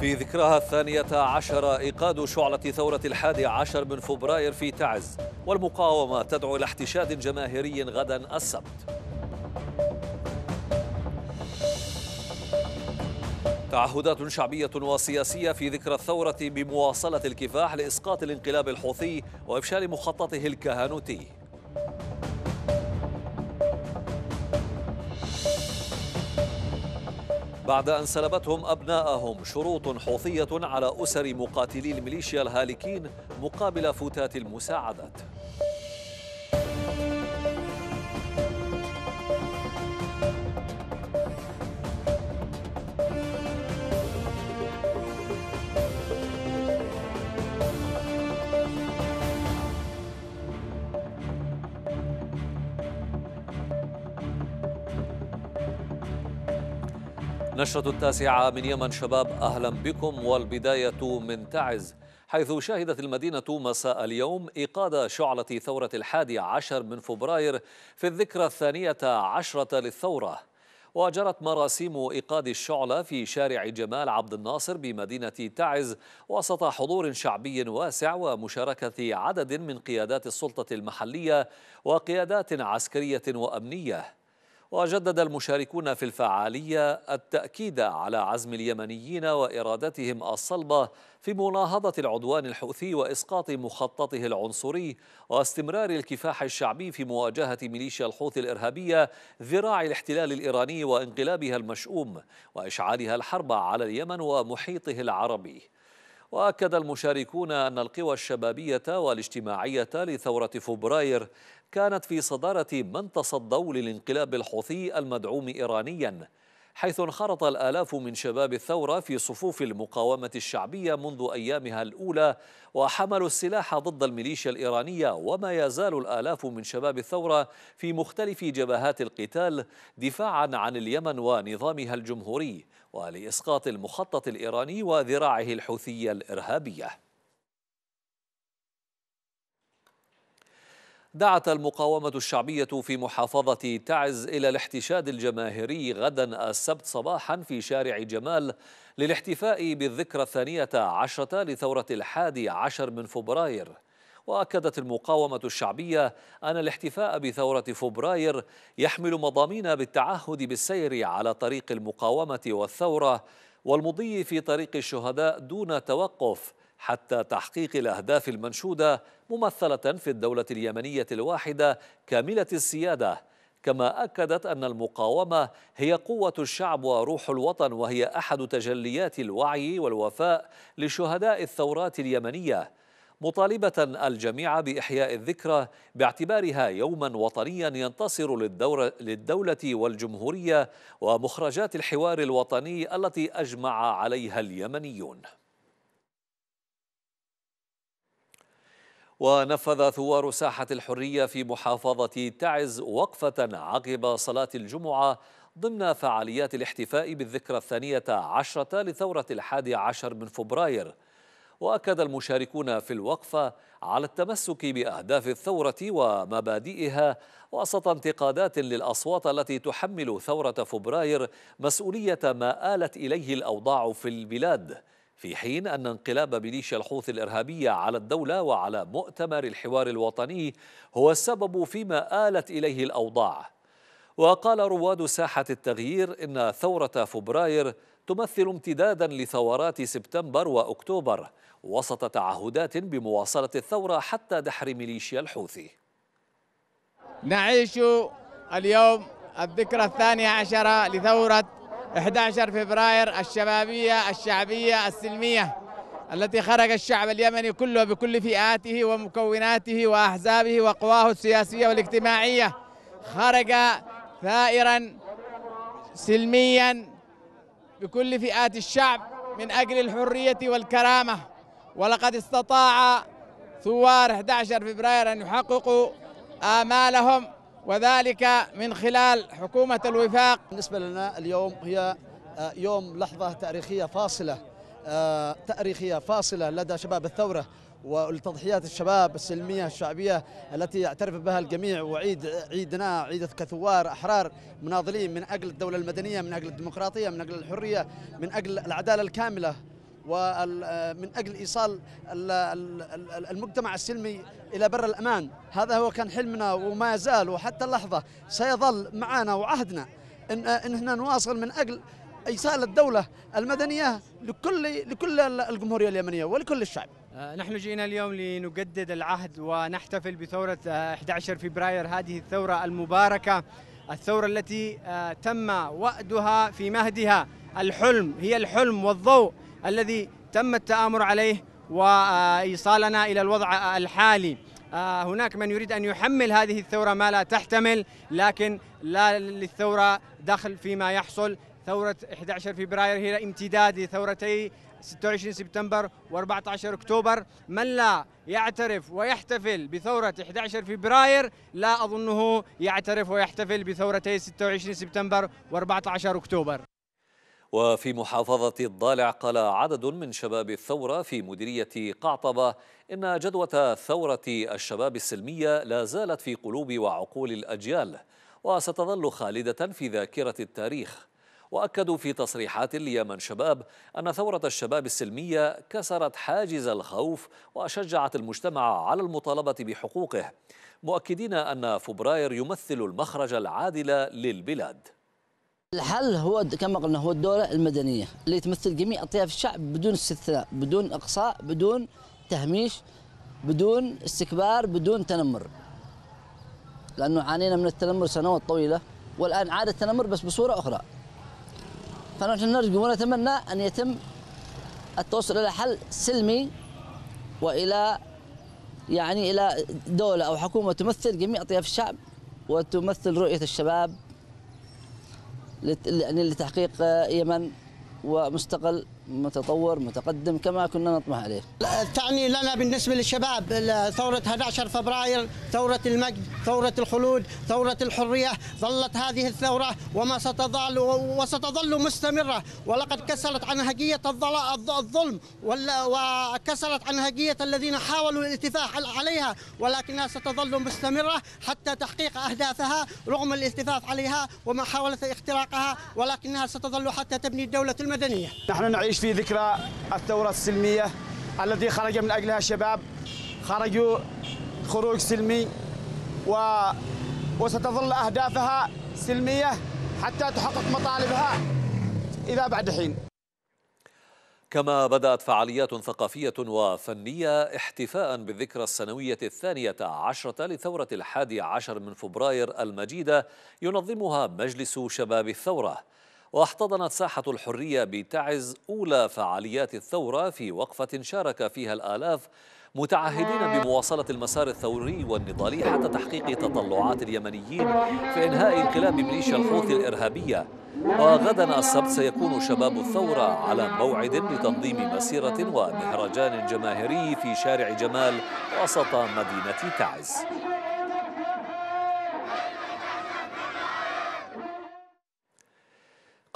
في ذكرها الثانية عشر إيقاد شعلة ثورة الحادي عشر من فبراير في تعز والمقاومة تدعو إلى احتشاد جماهيري غدا السبت. تعهدات شعبية وسياسية في ذكرى الثورة بمواصلة الكفاح لإسقاط الانقلاب الحوثي وإفشال مخططه الكهنوتي. بعد أن سلبتهم أبناءهم شروط حوثية على أسر مقاتلي الميليشيا الهالكين مقابل فتات المساعدات. نشرة التاسعة من يمن شباب أهلا بكم والبداية من تعز. حيث شهدت المدينة مساء اليوم إيقاد شعلة ثورة الحادي عشر من فبراير في الذكرى الثانية عشرة للثورة. وجرت مراسيم إيقاد الشعلة في شارع جمال عبد الناصر بمدينة تعز وسط حضور شعبي واسع ومشاركة عدد من قيادات السلطة المحلية وقيادات عسكرية وأمنية. وجدد المشاركون في الفعالية التأكيد على عزم اليمنيين وإرادتهم الصلبة في مناهضة العدوان الحوثي وإسقاط مخططه العنصري واستمرار الكفاح الشعبي في مواجهة ميليشيا الحوثي الإرهابية ذراع الاحتلال الإيراني وانقلابها المشؤوم وإشعالها الحرب على اليمن ومحيطه العربي. وأكد المشاركون أن القوى الشبابية والاجتماعية لثورة فبراير كانت في صدارة من تصدوا للانقلاب الحوثي المدعوم إيرانيا حيث انخرط الآلاف من شباب الثورة في صفوف المقاومة الشعبية منذ أيامها الأولى وحملوا السلاح ضد الميليشيا الإيرانية وما يزال الآلاف من شباب الثورة في مختلف جبهات القتال دفاعا عن اليمن ونظامها الجمهوري. ولإسقاط المخطط الإيراني وذراعه الحوثية الإرهابية. دعت المقاومة الشعبية في محافظة تعز إلى الاحتشاد الجماهيري غدا السبت صباحا في شارع جمال للاحتفاء بالذكرى الثانية عشرة لثورة الحادي عشر من فبراير. وأكدت المقاومة الشعبية أن الاحتفاء بثورة فبراير يحمل مضامين بالتعهد بالسير على طريق المقاومة والثورة والمضي في طريق الشهداء دون توقف حتى تحقيق الأهداف المنشودة ممثلة في الدولة اليمنية الواحدة كاملة السيادة. كما أكدت أن المقاومة هي قوة الشعب وروح الوطن وهي أحد تجليات الوعي والوفاء لشهداء الثورات اليمنية. مطالبة الجميع بإحياء الذكرى باعتبارها يوما وطنيا ينتصر للدولة والجمهورية ومخرجات الحوار الوطني التي أجمع عليها اليمنيون. ونفذ ثوار ساحة الحرية في محافظة تعز وقفة عقب صلاة الجمعة ضمن فعاليات الاحتفاء بالذكرى الثانية عشرة لثورة الحادي عشر من فبراير. وأكد المشاركون في الوقفة على التمسك بأهداف الثورة ومبادئها وسط انتقادات للأصوات التي تحمل ثورة فبراير مسؤولية ما آلت إليه الأوضاع في البلاد في حين أن انقلاب ميليشيا الحوثي الإرهابية على الدولة وعلى مؤتمر الحوار الوطني هو السبب فيما آلت إليه الأوضاع. وقال رواد ساحة التغيير إن ثورة فبراير تمثل امتدادا لثورات سبتمبر وأكتوبر وسط تعهدات بمواصلة الثورة حتى دحر ميليشيا الحوثي. نعيش اليوم الذكرى الثانية عشرة لثورة 11 فبراير الشبابية الشعبية السلمية التي خرج الشعب اليمني كله بكل فئاته ومكوناته وأحزابه وقواه السياسية والاجتماعية. خرج ثائرا سلميا بكل فئات الشعب من أجل الحرية والكرامة. ولقد استطاع ثوار 11 فبراير أن يحققوا آمالهم وذلك من خلال حكومة الوفاق. بالنسبة لنا اليوم هي آه، يوم لحظة تاريخية فاصلة آه، تاريخية فاصلة لدى شباب الثورة. ولتضحيات الشباب السلمية الشعبية التي يعترف بها الجميع. وعيد عيدنا عيد كثوار أحرار مناضلين من أجل الدولة المدنية من أجل الديمقراطية من أجل الحرية من أجل العدالة الكاملة ومن أجل إيصال المجتمع السلمي إلى بر الأمان. هذا هو كان حلمنا وما يزال وحتى اللحظة سيظل معنا وعهدنا إن إحنا نواصل من أجل ايصال الدولة المدنية لكل لكل الجمهورية اليمنية ولكل الشعب. نحن جئنا اليوم لنجدد العهد ونحتفل بثورة 11 فبراير. هذه الثورة المباركة الثورة التي تم وأدها في مهدها. الحلم هي الحلم والضوء الذي تم التآمر عليه وإيصالنا إلى الوضع الحالي. هناك من يريد أن يحمل هذه الثورة ما لا تحتمل لكن لا للثورة دخل فيما يحصل. ثورة 11 فبراير هي امتداد لثورتي 26 سبتمبر و14 أكتوبر. من لا يعترف ويحتفل بثورة 11 فبراير لا أظنه يعترف ويحتفل بثورتي 26 سبتمبر و14 أكتوبر. وفي محافظة الضالع قال عدد من شباب الثورة في مديرية قعطبة إن جدوى ثورة الشباب السلمية لا زالت في قلوب وعقول الأجيال وستظل خالدة في ذاكرة التاريخ. وأكدوا في تصريحات ليمن شباب أن ثورة الشباب السلمية كسرت حاجز الخوف وشجعت المجتمع على المطالبة بحقوقه مؤكدين أن فبراير يمثل المخرج العادل للبلاد. الحل هو كما قلنا هو الدولة المدنية اللي تمثل جميع أطياف الشعب بدون استثناء بدون إقصاء بدون تهميش بدون استكبار بدون تنمر. لأنه عانينا من التنمر سنوات طويلة والآن عاد التنمر بس بصورة أخرى. فنحن نرجو ونتمنى أن يتم التوصل إلى حل سلمي وإلى يعني إلى دولة أو حكومة تمثل جميع أطياف الشعب وتمثل رؤية الشباب يعني لتحقيق يمن ومستقل متطور متقدم كما كنا نطمح عليه. تعني لنا بالنسبة للشباب ثورة 11 فبراير ثورة المجد ثورة الخلود ثورة الحرية ظلت هذه الثورة وما ستظل وستظل مستمرة. ولقد كسرت عنهجية الظلم وكسرت عنهجية الذين حاولوا الالتفاف عليها ولكنها ستظل مستمرة حتى تحقيق أهدافها رغم الالتفاف عليها ومحاولة اختراقها ولكنها ستظل حتى تبني الدولة المدنية. نحن نعيش في ذكرى الثورة السلمية التي خرج من أجلها الشباب خرجوا خروج سلمي و... وستظل أهدافها سلمية حتى تحقق مطالبها إلى بعد حين. كما بدأت فعاليات ثقافية وفنية احتفاء بالذكرى السنوية الثانية عشرة لثورة الحادي عشر من فبراير المجيدة ينظمها مجلس شباب الثورة. واحتضنت ساحة الحرية بتعز أولى فعاليات الثورة في وقفة شارك فيها الآلاف متعهدين بمواصلة المسار الثوري والنضالي حتى تحقيق تطلعات اليمنيين في إنهاء انقلاب ميليشيا الحوثي الإرهابية. وغدا السبت سيكون شباب الثورة على موعد لتنظيم مسيرة ومهرجان جماهيري في شارع جمال وسط مدينة تعز.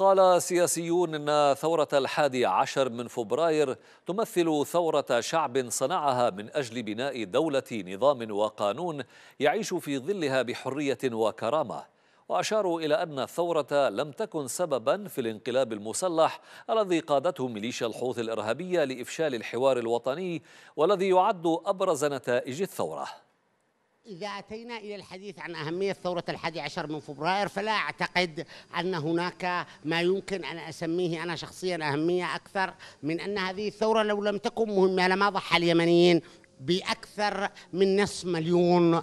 قال سياسيون إن ثورة الحادي عشر من فبراير تمثل ثورة شعب صنعها من أجل بناء دولة نظام وقانون يعيش في ظلها بحرية وكرامة. وأشاروا إلى أن الثورة لم تكن سببا في الانقلاب المسلح الذي قادته ميليشيا الحوثي الإرهابية لإفشال الحوار الوطني والذي يعد أبرز نتائج الثورة. إذا أتينا إلى الحديث عن أهمية ثورة الحادي عشر من فبراير فلا أعتقد أن هناك ما يمكن أن أسميه أنا شخصيا أهمية أكثر من أن هذه الثورة لو لم تكن مهمة لما ضحى اليمنيين بأكثر من نصف مليون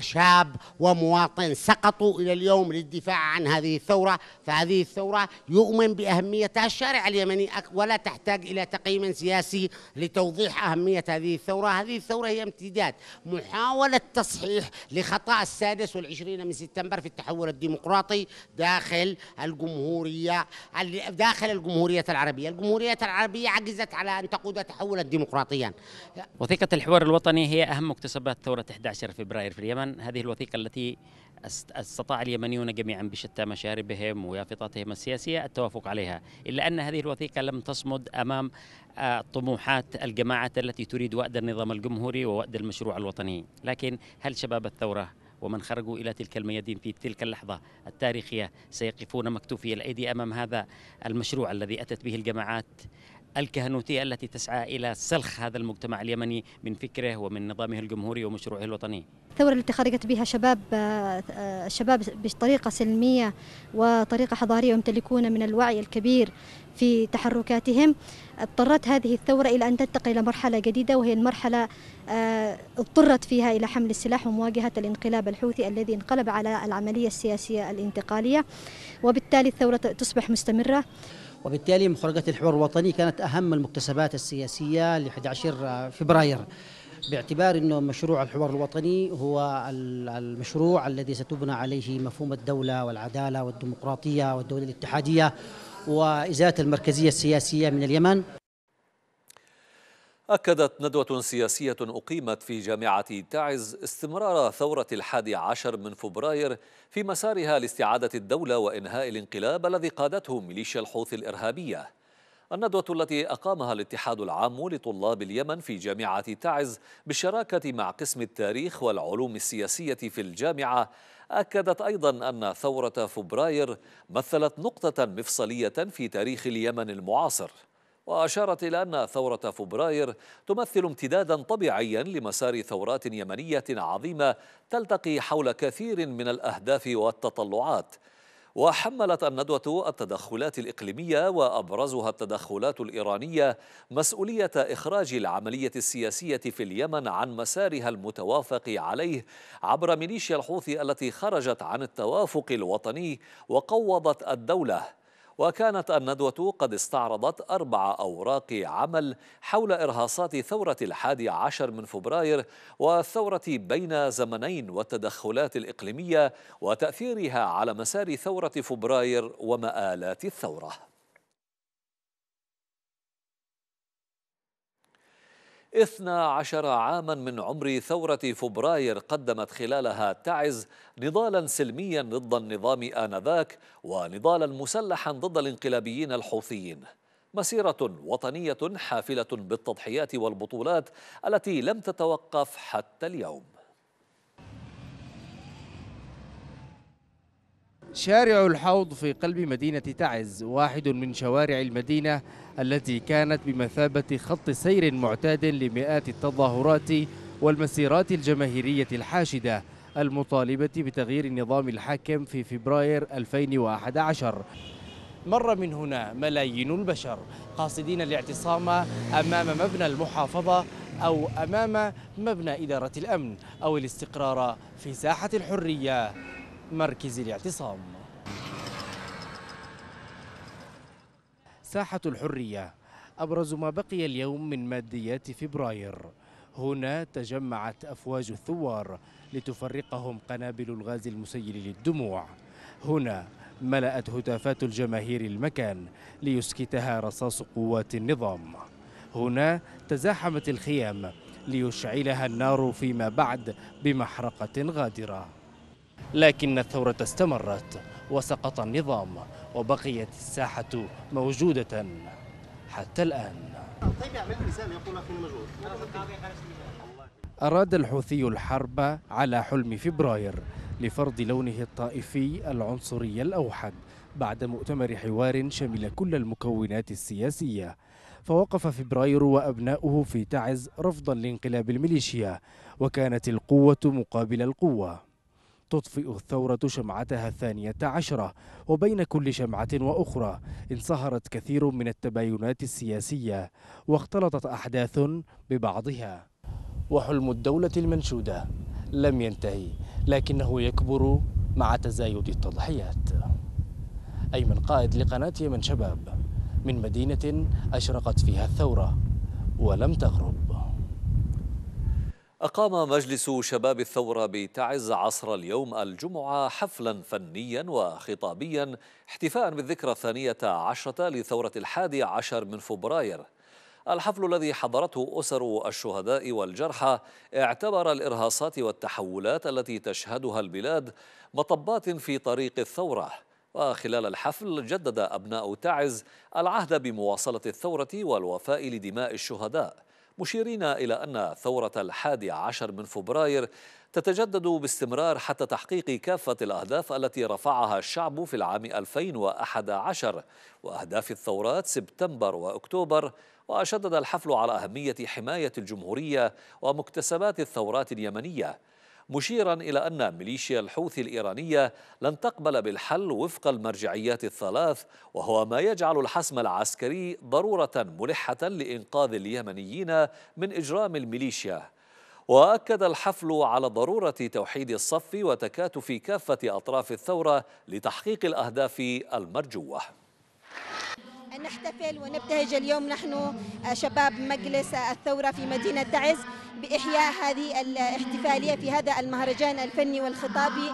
شاب ومواطن سقطوا إلى اليوم للدفاع عن هذه الثورة، فهذه الثورة يؤمن باهميتها الشارع اليمني ولا تحتاج إلى تقييم سياسي لتوضيح أهمية هذه الثورة، هذه الثورة هي امتداد محاولة تصحيح لخطأ السادس والعشرين من سبتمبر في التحول الديمقراطي داخل الجمهورية داخل الجمهورية العربية، الجمهورية العربية عجزت على أن تقود تحولا ديمقراطيا. وثيقة الحوار الوطني هي أهم مكتسبات ثورة 11 فبراير في اليمن. هذه الوثيقة التي أستطاع اليمنيون جميعا بشتى مشاربهم ويافطاتهم السياسية التوافق عليها إلا أن هذه الوثيقة لم تصمد أمام آه، طموحات الجماعات التي تريد وأد النظام الجمهوري ووأد المشروع الوطني. لكن هل شباب الثورة ومن خرجوا إلى تلك الميادين في تلك اللحظة التاريخية سيقفون مكتوفي الأيدي أمام هذا المشروع الذي أتت به الجماعات الكهنوتية التي تسعى إلى سلخ هذا المجتمع اليمني من فكره ومن نظامه الجمهوري ومشروعه الوطني. الثورة التي خرجت بها شباب الشباب آه، بطريقة سلمية وطريقة حضارية ويمتلكون من الوعي الكبير في تحركاتهم اضطرت هذه الثورة إلى أن تنتقل إلى مرحلة جديدة وهي المرحلة آه، اضطرت فيها إلى حمل السلاح ومواجهة الانقلاب الحوثي الذي انقلب على العملية السياسية الانتقالية. وبالتالي الثورة تصبح مستمرة. وبالتالي مخرجة الحوار الوطني كانت أهم المكتسبات السياسية ل 11 فبراير باعتبار أنه مشروع الحوار الوطني هو المشروع الذي ستبنى عليه مفهوم الدولة والعدالة والديمقراطية والدولة الاتحادية وإزالة المركزية السياسية من اليمن. أكدت ندوة سياسية أقيمت في جامعة تعز استمرار ثورة الحادي عشر من فبراير في مسارها لاستعادة الدولة وإنهاء الانقلاب الذي قادته ميليشيا الحوثي الإرهابية. الندوة التي أقامها الاتحاد العام لطلاب اليمن في جامعة تعز بالشراكة مع قسم التاريخ والعلوم السياسية في الجامعة أكدت أيضا أن ثورة فبراير مثلت نقطة مفصلية في تاريخ اليمن المعاصر. وأشارت إلى أن ثورة فبراير تمثل امتدادا طبيعيا لمسار ثورات يمنية عظيمة تلتقي حول كثير من الأهداف والتطلعات. وحملت الندوة التدخلات الإقليمية وأبرزها التدخلات الإيرانية مسؤولية إخراج العملية السياسية في اليمن عن مسارها المتوافق عليه عبر ميليشيا الحوثي التي خرجت عن التوافق الوطني وقوضت الدولة. وكانت الندوة قد استعرضت أربع أوراق عمل حول إرهاصات ثورة الحادي عشر من فبراير والثورة بين زمنين والتدخلات الإقليمية وتأثيرها على مسار ثورة فبراير ومآلات الثورة. اثنا عشر عاما من عمر ثورة فبراير قدمت خلالها تعز نضالا سلميا ضد النظام آنذاك ونضالا مسلحا ضد الانقلابيين الحوثيين. مسيرة وطنية حافلة بالتضحيات والبطولات التي لم تتوقف حتى اليوم. شارع الحوض في قلب مدينة تعز واحد من شوارع المدينة التي كانت بمثابة خط سير معتاد لمئات التظاهرات والمسيرات الجماهيرية الحاشدة المطالبة بتغيير النظام الحاكم في فبراير 2011 مر من هنا ملايين البشر قاصدين الاعتصام أمام مبنى المحافظة أو أمام مبنى إدارة الأمن أو الاستقرار في ساحة الحرية. مركز الاعتصام. ساحة الحرية. أبرز ما بقي اليوم من ماديات فبراير. هنا تجمعت أفواج الثوار لتفرقهم قنابل الغاز المسيل للدموع. هنا ملأت هتافات الجماهير المكان ليسكتها رصاص قوات النظام. هنا تزاحمت الخيام ليشعلها النار فيما بعد بمحرقة غادرة. لكن الثورة استمرت وسقط النظام وبقيت الساحة موجودة حتى الآن. أراد الحوثي الحرب على حلم فبراير لفرض لونه الطائفي العنصري الأوحد بعد مؤتمر حوار شمل كل المكونات السياسية. فوقف فبراير وأبناؤه في تعز رفضا لانقلاب الميليشيا وكانت القوة مقابل القوة. تطفئ الثورة شمعتها الثانية عشرة وبين كل شمعة وأخرى انصهرت كثير من التباينات السياسية واختلطت أحداث ببعضها. وحلم الدولة المنشودة لم ينتهي لكنه يكبر مع تزايد التضحيات. أيمن قائد لقناة يمن شباب من مدينة أشرقت فيها الثورة ولم تغرب. أقام مجلس شباب الثورة بتعز عصر اليوم الجمعة حفلا فنيا وخطابيا احتفاء بالذكرى الثانية عشرة لثورة الحادي عشر من فبراير. الحفل الذي حضرته أسر الشهداء والجرحى اعتبر الإرهاصات والتحولات التي تشهدها البلاد مطبات في طريق الثورة. وخلال الحفل جدد أبناء تعز العهد بمواصلة الثورة والوفاء لدماء الشهداء. مشيرين إلى أن ثورة الحادي عشر من فبراير تتجدد باستمرار حتى تحقيق كافة الأهداف التي رفعها الشعب في العام 2011 وأهداف الثورات سبتمبر وأكتوبر وشدد الحفل على أهمية حماية الجمهورية ومكتسبات الثورات اليمنية. مشيرا إلى أن ميليشيا الحوثي الإيرانية لن تقبل بالحل وفق المرجعيات الثلاث وهو ما يجعل الحسم العسكري ضرورة ملحة لإنقاذ اليمنيين من إجرام الميليشيا. وأكد الحفل على ضرورة توحيد الصف وتكاتف كافة أطراف الثورة لتحقيق الأهداف المرجوة. نحتفل ونبتهج اليوم نحن شباب مجلس الثورة في مدينة تعز بإحياء هذه الاحتفالية في هذا المهرجان الفني والخطابي.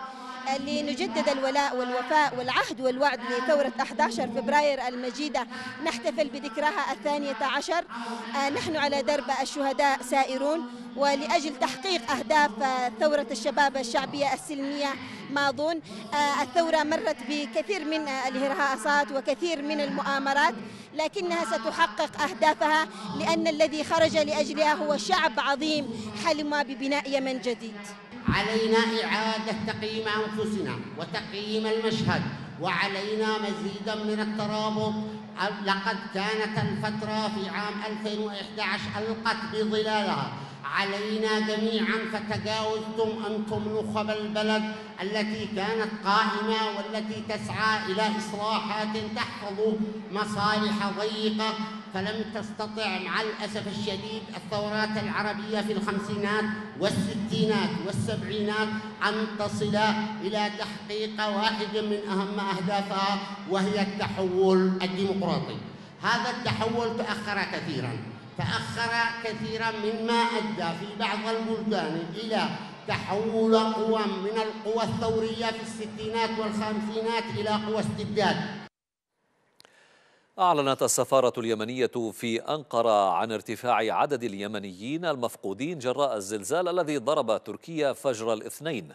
لنجدد الولاء والوفاء والعهد والوعد لثورة 11 فبراير المجيدة نحتفل بذكراها الثانية عشر. نحن على درب الشهداء سائرون ولأجل تحقيق أهداف ثورة الشباب الشعبية السلمية ماضون. الثورة مرت بكثير من الإرهاصات وكثير من المؤامرات لكنها ستحقق أهدافها لأن الذي خرج لأجلها هو شعب عظيم حلم ببناء يمن جديد. علينا إعادة تقييم أنفسنا وتقييم المشهد وعلينا مزيدا من الترابط. لقد كانت الفترة في عام 2011 ألقت بظلالها. علينا جميعا فتجاوزتم أنتم نخب البلد التي كانت قائمة والتي تسعى إلى إصلاحات تحفظ مصالح ضيقة فلم تستطع مع الأسف الشديد الثورات العربية في الخمسينات والستينات والسبعينات أن تصل إلى تحقيق واحد من أهم أهدافها وهي التحول الديمقراطي. هذا التحول تأخر كثيراً تأخر كثيرا مما أدى في بعض البلدان إلى تحول قوى من القوى الثورية في الستينات والخمسينات إلى قوى استبداد. أعلنت السفارة اليمنية في أنقرة عن ارتفاع عدد اليمنيين المفقودين جراء الزلزال الذي ضرب تركيا فجر الاثنين.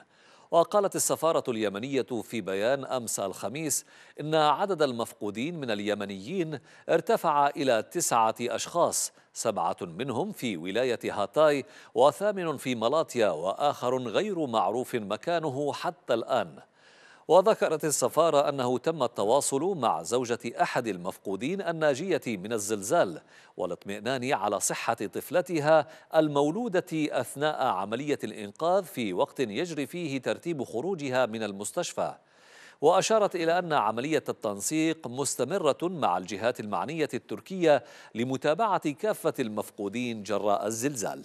وقالت السفارة اليمنية في بيان أمس الخميس إن عدد المفقودين من اليمنيين ارتفع إلى تسعة أشخاص سبعة منهم في ولاية هاتاي وثامن في مالاتيا وآخر غير معروف مكانه حتى الآن. وذكرت السفارة أنه تم التواصل مع زوجة أحد المفقودين الناجية من الزلزال والاطمئنان على صحة طفلتها المولودة أثناء عملية الإنقاذ في وقت يجري فيه ترتيب خروجها من المستشفى. وأشارت إلى أن عملية التنسيق مستمرة مع الجهات المعنية التركية لمتابعة كافة المفقودين جراء الزلزال.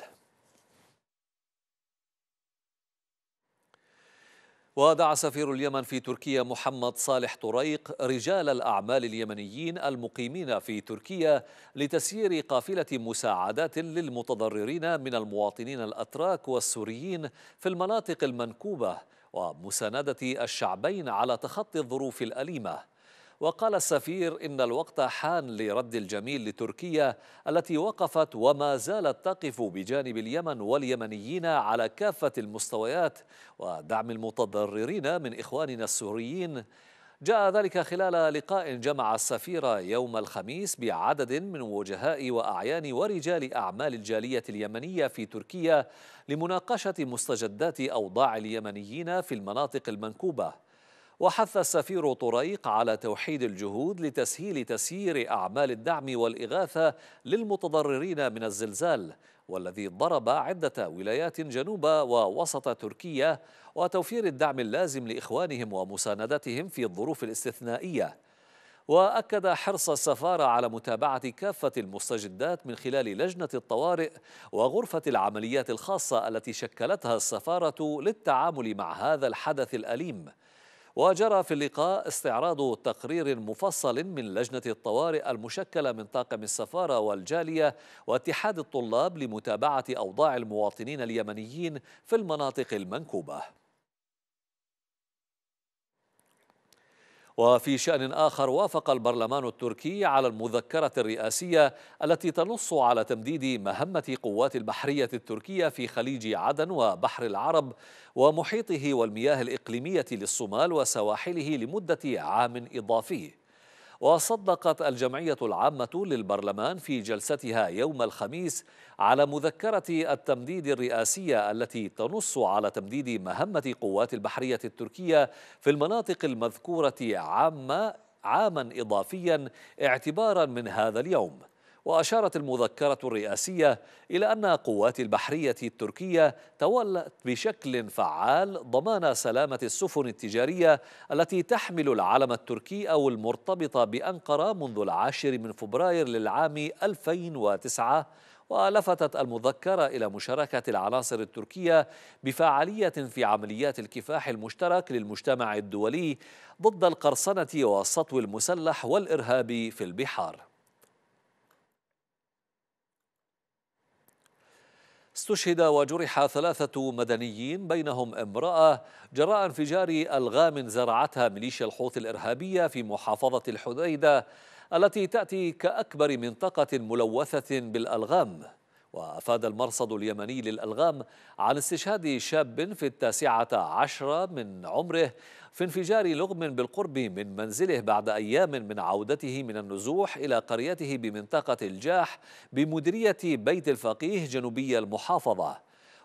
ودعا سفير اليمن في تركيا محمد صالح طريق رجال الأعمال اليمنيين المقيمين في تركيا لتسيير قافلة مساعدات للمتضررين من المواطنين الأتراك والسوريين في المناطق المنكوبة ومساندة الشعبين على تخطي الظروف الأليمة. وقال السفير إن الوقت حان لرد الجميل لتركيا التي وقفت وما زالت تقف بجانب اليمن واليمنيين على كافة المستويات ودعم المتضررين من إخواننا السوريين. جاء ذلك خلال لقاء جمع السفير يوم الخميس بعدد من وجهاء وأعيان ورجال أعمال الجالية اليمنية في تركيا لمناقشة مستجدات أوضاع اليمنيين في المناطق المنكوبة. وحث السفير طريق على توحيد الجهود لتسهيل تسيير أعمال الدعم والإغاثة للمتضررين من الزلزال والذي ضرب عدة ولايات جنوب ووسط تركيا وتوفير الدعم اللازم لإخوانهم ومساندتهم في الظروف الاستثنائية. وأكد حرص السفارة على متابعة كافة المستجدات من خلال لجنة الطوارئ وغرفة العمليات الخاصة التي شكلتها السفارة للتعامل مع هذا الحدث الأليم. وجرى في اللقاء استعراض تقرير مفصل من لجنة الطوارئ المشكلة من طاقم السفارة والجالية واتحاد الطلاب لمتابعة أوضاع المواطنين اليمنيين في المناطق المنكوبة. وفي شأن آخر وافق البرلمان التركي على المذكرة الرئاسية التي تنص على تمديد مهمة قوات البحرية التركية في خليج عدن وبحر العرب ومحيطه والمياه الإقليمية للصومال وسواحله لمدة عام إضافي. وصدقت الجمعية العامة للبرلمان في جلستها يوم الخميس على مذكرة التمديد الرئاسية التي تنص على تمديد مهمة قوات البحرية التركية في المناطق المذكورة عامة عاما إضافيا اعتبارا من هذا اليوم. وأشارت المذكرة الرئاسية إلى أن قوات البحرية التركية تولت بشكل فعال ضمان سلامة السفن التجارية التي تحمل العلم التركي أو المرتبطة بأنقرة منذ العاشر من فبراير للعام 2009 ولفتت المذكرة إلى مشاركة العناصر التركية بفعالية في عمليات الكفاح المشترك للمجتمع الدولي ضد القرصنة والسطو المسلح والإرهاب في البحار. استشهد وجرح ثلاثة مدنيين بينهم امرأة جراء انفجار ألغام زرعتها ميليشيا الحوثي الإرهابية في محافظة الحديدة التي تأتي كأكبر منطقة ملوثة بالألغام. وأفاد المرصد اليمني للألغام عن استشهاد شاب في التاسعة عشرة من عمره في انفجار لغم بالقرب من منزله بعد أيام من عودته من النزوح إلى قريته بمنطقة الجاح بمديرية بيت الفقيه جنوبي المحافظة.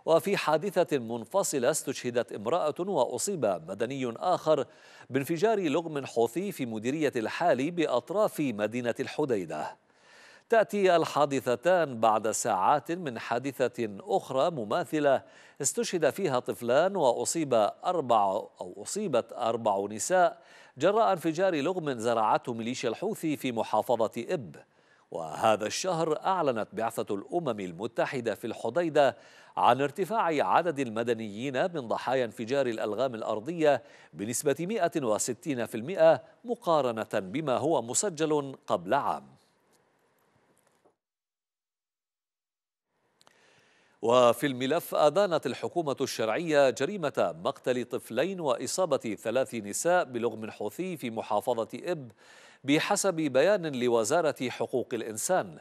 وفي حادثة منفصلة استشهدت امرأة وأصيب مدني آخر بانفجار لغم حوثي في مديرية الحالي بأطراف مدينة الحديدة. تأتي الحادثتان بعد ساعات من حادثة أخرى مماثلة استشهد فيها طفلان وأصيب أربع أو أصيبت أربع نساء جراء انفجار لغم زرعته ميليشيا الحوثي في محافظة إب. وهذا الشهر أعلنت بعثة الأمم المتحدة في الحديدة عن ارتفاع عدد المدنيين من ضحايا انفجار الألغام الأرضية بنسبة 160% مقارنة بما هو مسجل قبل عام. وفي الملف أدانت الحكومة الشرعية جريمة مقتل طفلين وإصابة ثلاث نساء بلغم حوثي في محافظة إب بحسب بيان لوزارة حقوق الإنسان.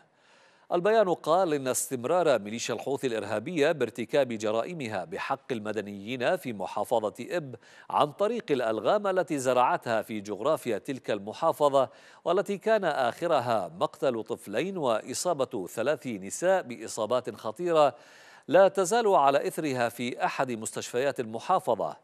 البيان قال إن استمرار ميليشيا الحوثي الإرهابية بارتكاب جرائمها بحق المدنيين في محافظة إب عن طريق الألغام التي زرعتها في جغرافيا تلك المحافظة والتي كان آخرها مقتل طفلين وإصابة ثلاث نساء بإصابات خطيرة لا تزال على إثرها في أحد مستشفيات المحافظة.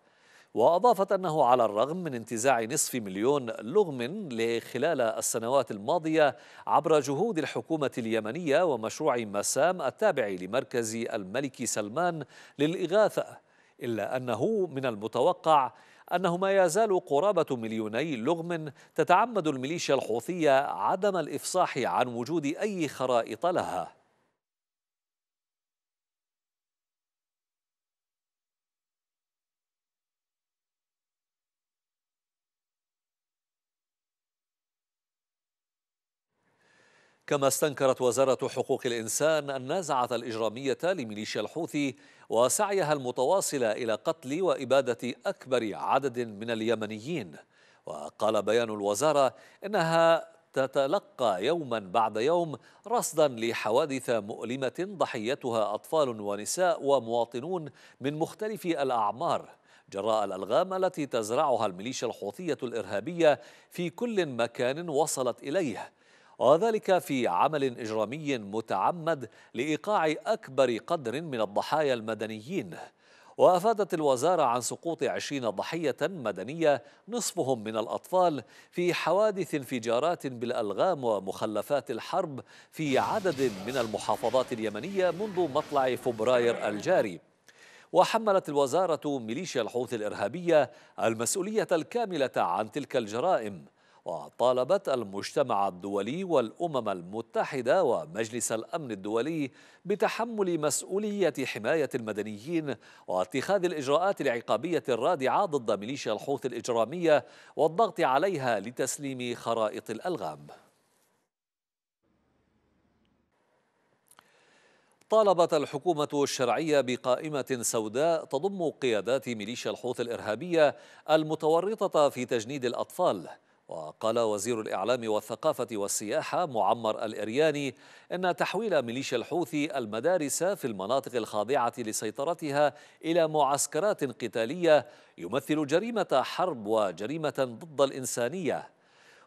وأضافت أنه على الرغم من انتزاع نصف مليون لغم خلال السنوات الماضية عبر جهود الحكومة اليمنية ومشروع مسام التابع لمركز الملك سلمان للإغاثة إلا أنه من المتوقع أنه ما يزال قرابة مليوني لغم تتعمد الميليشيا الحوثية عدم الإفصاح عن وجود أي خرائط لها. كما استنكرت وزارة حقوق الإنسان النازعة الإجرامية لميليشيا الحوثي وسعيها المتواصل إلى قتل وإبادة أكبر عدد من اليمنيين. وقال بيان الوزارة إنها تتلقى يوما بعد يوم رصدا لحوادث مؤلمة ضحيتها أطفال ونساء ومواطنون من مختلف الأعمار. جراء الألغام التي تزرعها الميليشيا الحوثية الإرهابية في كل مكان وصلت إليه. وذلك في عمل إجرامي متعمد لإيقاع أكبر قدر من الضحايا المدنيين. وأفادت الوزارة عن سقوط عشرين ضحية مدنية نصفهم من الأطفال في حوادث انفجارات بالألغام ومخلفات الحرب في عدد من المحافظات اليمنية منذ مطلع فبراير الجاري. وحملت الوزارة ميليشيا الحوثي الإرهابية المسؤولية الكاملة عن تلك الجرائم. وطالبت المجتمع الدولي والأمم المتحدة ومجلس الأمن الدولي بتحمل مسؤولية حماية المدنيين واتخاذ الإجراءات العقابية الرادعة ضد ميليشيا الحوثي الإجرامية والضغط عليها لتسليم خرائط الألغام. طالبت الحكومة الشرعية بقائمة سوداء تضم قيادات ميليشيا الحوثي الإرهابية المتورطة في تجنيد الأطفال وقال وزير الإعلام والثقافة والسياحة معمر الإرياني إن تحويل ميليشيا الحوثي المدارس في المناطق الخاضعة لسيطرتها إلى معسكرات قتالية يمثل جريمة حرب وجريمة ضد الإنسانية.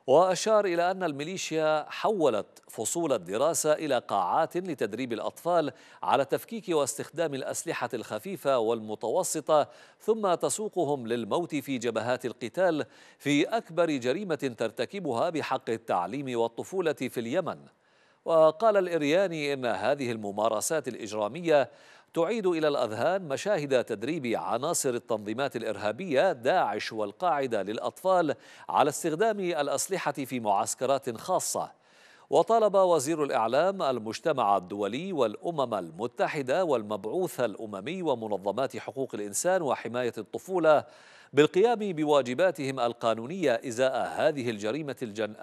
وأشار إلى أن الميليشيا حولت فصول الدراسة إلى قاعات لتدريب الأطفال على تفكيك واستخدام الأسلحة الخفيفة والمتوسطة ثم تسوقهم للموت في جبهات القتال في أكبر جريمة ترتكبها بحق التعليم والطفولة في اليمن. وقال الإرياني إن هذه الممارسات الإجرامية تعيد إلى الأذهان مشاهد تدريب عناصر التنظيمات الإرهابية داعش والقاعدة للأطفال على استخدام الأسلحة في معسكرات خاصة. وطالب وزير الإعلام المجتمع الدولي والأمم المتحدة والمبعوث الأممي ومنظمات حقوق الإنسان وحماية الطفولة بالقيام بواجباتهم القانونية إزاء هذه الجريمة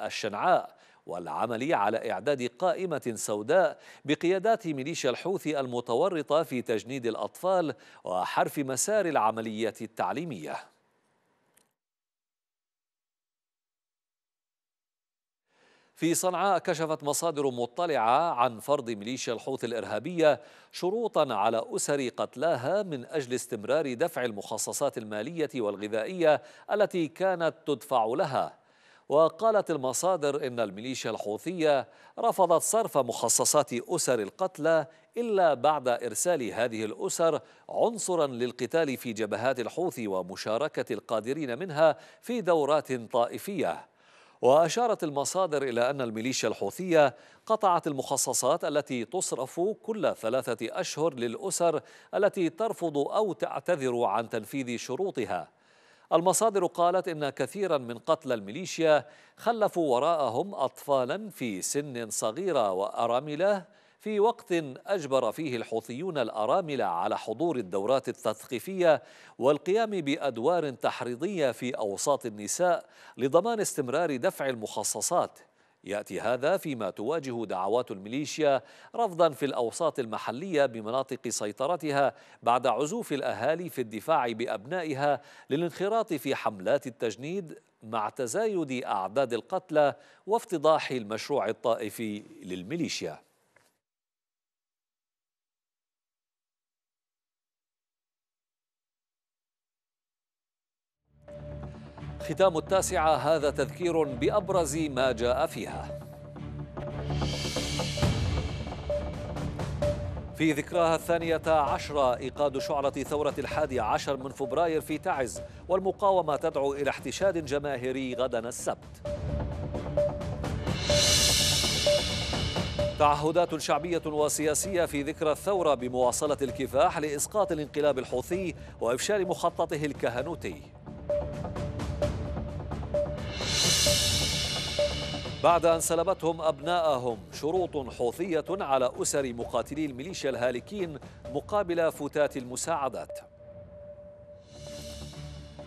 الشنعاء. والعمل على إعداد قائمة سوداء بقيادات ميليشيا الحوثي المتورطة في تجنيد الأطفال وحرف مسار العمليات التعليمية. في صنعاء كشفت مصادر مطلعة عن فرض ميليشيا الحوثي الإرهابية شروطا على أسر قتلاها من أجل استمرار دفع المخصصات المالية والغذائية التي كانت تدفع لها. وقالت المصادر إن الميليشيا الحوثية رفضت صرف مخصصات أسر القتلى إلا بعد إرسال هذه الأسر عنصرا للقتال في جبهات الحوثي ومشاركة القادرين منها في دورات طائفية. وأشارت المصادر إلى أن الميليشيا الحوثية قطعت المخصصات التي تصرف كل ثلاثة أشهر للأسر التي ترفض أو تعتذر عن تنفيذ شروطها. المصادر قالت إن كثيرا من قتلى الميليشيا خلفوا وراءهم أطفالا في سن صغيرة وأراملة في وقت أجبر فيه الحوثيون الأرامل على حضور الدورات التثقيفية والقيام بأدوار تحريضية في أوساط النساء لضمان استمرار دفع المخصصات. يأتي هذا فيما تواجه دعوات الميليشيا رفضا في الأوساط المحلية بمناطق سيطرتها بعد عزوف الأهالي في الدفاع بأبنائها للانخراط في حملات التجنيد مع تزايد أعداد القتلى وافتضاح المشروع الطائفي للميليشيا. ختام التاسعة هذا تذكير بأبرز ما جاء فيها. في ذكراها الثانية عشرة إيقاد شعلة ثورة الحادي عشر من فبراير في تعز والمقاومة تدعو إلى احتشاد جماهيري غدا السبت. تعهدات شعبية وسياسية في ذكرى الثورة بمواصلة الكفاح لإسقاط الانقلاب الحوثي وإفشال مخططه الكهنوتي. بعد أن سلبتهم أبناءهم شروط حوثية على أسر مقاتلي الميليشيا الهالكين مقابل فتات المساعدات.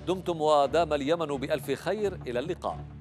دمتم ودام اليمن بألف خير إلى اللقاء.